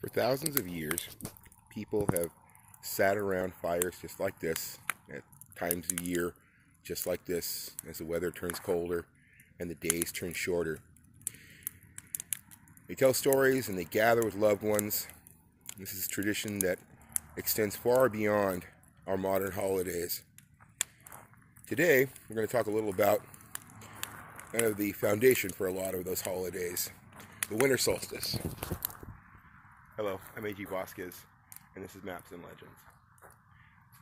For thousands of years, people have sat around fires just like this at times of year, just like this, as the weather turns colder and the days turn shorter. They tell stories and they gather with loved ones. This is a tradition that extends far beyond our modern holidays. Today, we're going to talk a little about kind of the foundation for a lot of those holidays the winter solstice. Hello, I'm A.G. Vasquez, and this is Maps and Legends.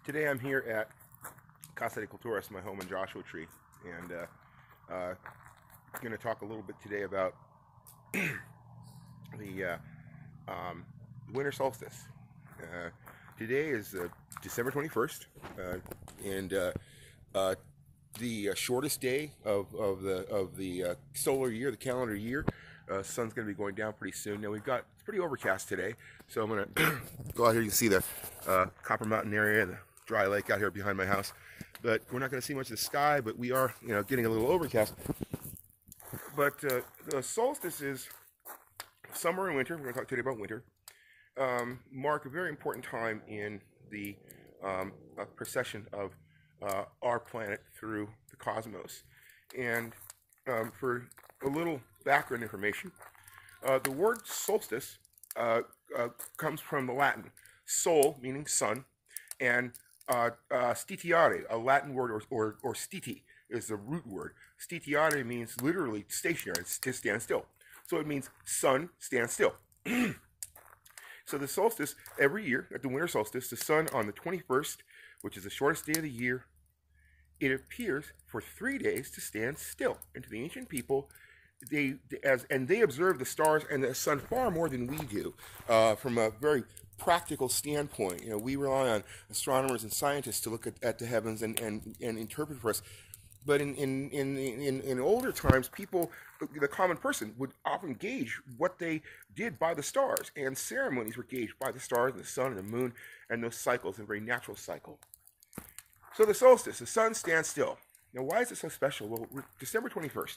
Today I'm here at Casa de Culturas, my home in Joshua Tree, and uh, uh, I'm going to talk a little bit today about the uh, um, winter solstice. Uh, today is uh, December 21st, uh, and the shortest day of, of the of the solar year, the calendar year. Uh, sun's going to be going down pretty soon. Now we've got it's pretty overcast today, so I'm going to go out here. You can see the uh, Copper Mountain area, the dry lake out here behind my house. But we're not going to see much of the sky, but we are, you know, getting a little overcast. But uh, the solstices, summer and winter. We're going to talk today about winter. Um, mark a very important time in the um, procession of uh, our planet through the cosmos. And um, for a little background information. Uh, the word solstice uh, uh, comes from the Latin sol, meaning sun, and uh, uh, stitiare, a Latin word, or, or, or stiti is the root word. Stitiare means literally stationary, it's to stand still. So it means sun, stand still. so the solstice, every year at the winter solstice, the sun on the 21st, which is the shortest day of the year, it appears for three days to stand still. And to the ancient people, they as and they observe the stars and the sun far more than we do uh, from a very practical standpoint. You know, we rely on astronomers and scientists to look at, at the heavens and, and, and interpret for us. But in, in, in, in, in older times, people, the common person, would often gauge what they did by the stars, and ceremonies were gauged by the stars and the sun and the moon and those cycles, a very natural cycle. So the solstice, the sun stands still. Now, why is it so special? Well, December 21st.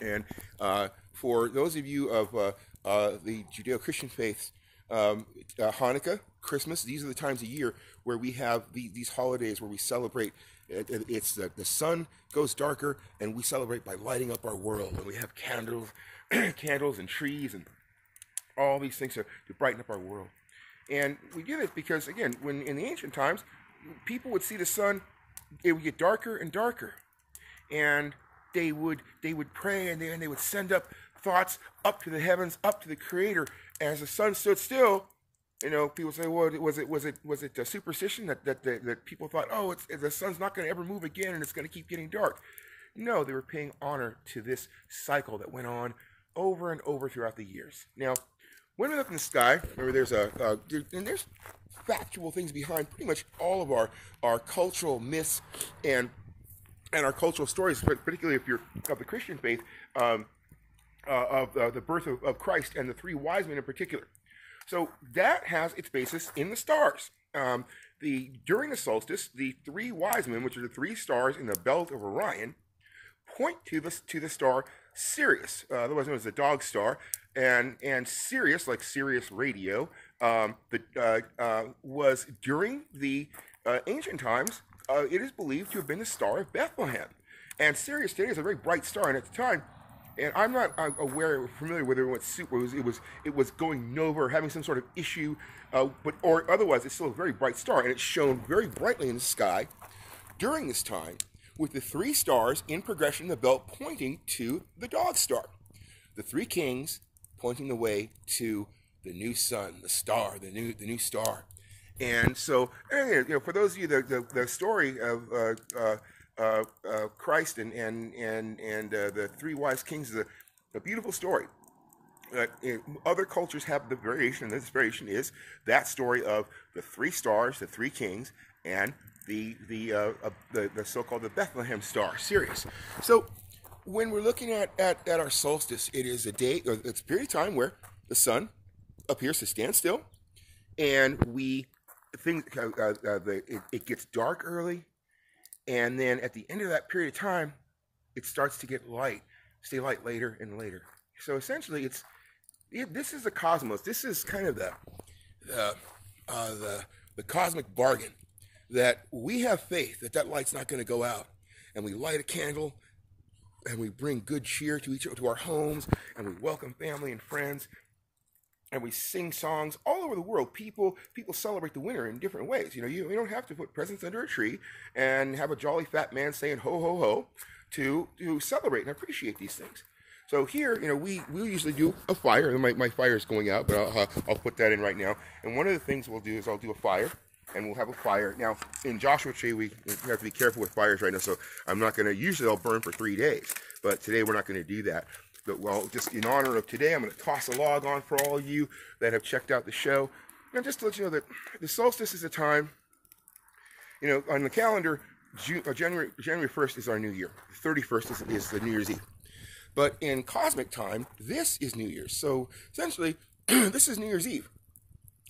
And uh, for those of you of uh, uh, the Judeo-Christian faiths, um, uh, Hanukkah, Christmas, these are the times of year where we have the, these holidays where we celebrate. It, it's the, the sun goes darker, and we celebrate by lighting up our world. And we have candles, candles and trees, and all these things to, to brighten up our world. And we do this because, again, when in the ancient times, people would see the sun, it would get darker and darker. And they would they would pray and they, and they would send up thoughts up to the heavens, up to the Creator. As the sun stood still, you know, people say, "Well, was it was it was it a superstition that that that, that people thought, oh, it's, the sun's not going to ever move again and it's going to keep getting dark." No, they were paying honor to this cycle that went on over and over throughout the years. Now, when we look in the sky, remember there's a uh, there, and there's factual things behind pretty much all of our our cultural myths and and our cultural stories, particularly if you're of the Christian faith, um, uh, of uh, the birth of, of, Christ and the three wise men in particular. So that has its basis in the stars. Um, the during the solstice, the three wise men, which are the three stars in the belt of Orion, point to the to the star Sirius, uh, otherwise known as the dog star, and and Sirius, like Sirius Radio, um, the, uh, uh, was during the uh, ancient times uh, it is believed to have been the Star of Bethlehem. And Sirius today is a very bright star, and at the time, and I'm not uh, aware, familiar whether it was, it was it was it was going nova or having some sort of issue, uh, but or otherwise, it's still a very bright star, and it shone very brightly in the sky during this time, with the three stars in progression in the belt pointing to the dog star, the three kings pointing the way to the new sun, the star, the new the new star. And so, you know, for those of you, the, the, the story of uh, uh, uh, uh Christ and and and and uh, the three wise kings is a, a beautiful story. other cultures have the variation, and this variation is that story of the three stars, the three kings, and the the uh, the, the so-called the Bethlehem star, Sirius. So, when we're looking at, at, at our solstice, it is a day, it's a period of time where the sun appears to stand still, and we things uh, uh, uh, the, it, it, gets dark early, and then at the end of that period of time, it starts to get light, stay light later and later. So essentially, it's this is the cosmos. This is kind of the the uh, the the cosmic bargain that we have faith that that light's not going to go out, and we light a candle, and we bring good cheer to each to our homes, and we welcome family and friends, and we sing songs all over the world. People people celebrate the winter in different ways. You know, you, you don't have to put presents under a tree and have a jolly fat man saying ho ho ho to to celebrate and appreciate these things. So here, you know, we we usually do a fire. My, my fire is going out, but I'll, uh, I'll put that in right now. And one of the things we'll do is I'll do a fire, and we'll have a fire. Now, in Joshua Tree, we, we have to be careful with fires right now, so I'm not going to, usually I'll burn for three days, but today we're not going to do that. But, well, just in honor of today, I'm going to toss a log on for all you that have checked out the show. And just to let you know that the solstice is a time, you know, on the calendar, June, uh, January, January 1st is our new year. The 31st is, is the New Year's Eve. But in cosmic time, this is New Year's. So essentially, this is New Year's Eve.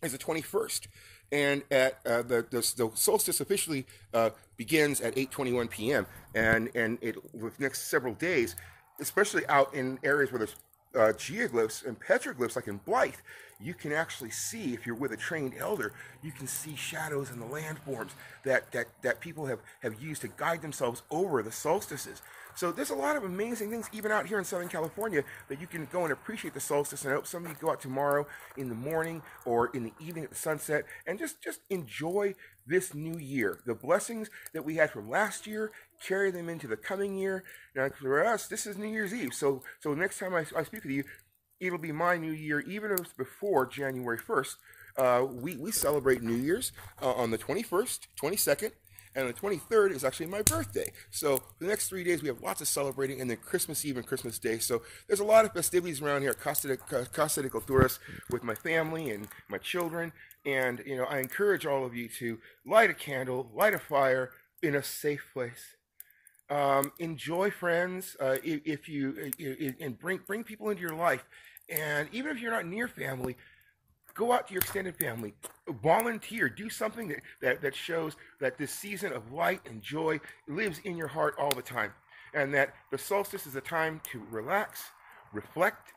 It's the 21st. And at uh, the, the, the, solstice officially uh, begins at 8:21 p.m. and and it the next several days, especially out in areas where there's uh, geoglyphs and petroglyphs, like in Blythe, you can actually see if you're with a trained elder, you can see shadows in the landforms that that that people have have used to guide themselves over the solstices. So there's a lot of amazing things, even out here in Southern California, that you can go and appreciate the solstice. And I hope some of you go out tomorrow in the morning or in the evening at the sunset and just, just enjoy this new year. The blessings that we had from last year, carry them into the coming year. Now, for us, this is New Year's Eve. So, so next time I, I speak with you, it'll be my new year, even if it's before January 1st. Uh, we, we celebrate New Year's uh, on the 21st, 22nd, and the 23rd is actually my birthday. So the next three days, we have lots of celebrating, and then Christmas Eve and Christmas Day. So there's a lot of festivities around here at Casa de, Casa de Culturas with my family and my children. And, you know, I encourage all of you to light a candle, light a fire in a safe place. Um, enjoy friends uh, if, if you and bring bring people into your life and even if you're not near family go out to your extended family, volunteer, do something that, that, that shows that this season of light and joy lives in your heart all the time. And that the solstice is a time to relax, reflect,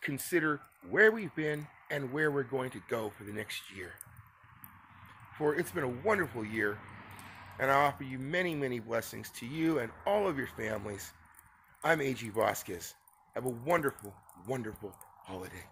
consider where we've been and where we're going to go for the next year. For it's been a wonderful year, and I offer you many, many blessings to you and all of your families. I'm A.G. Vasquez. Have a wonderful, wonderful holiday.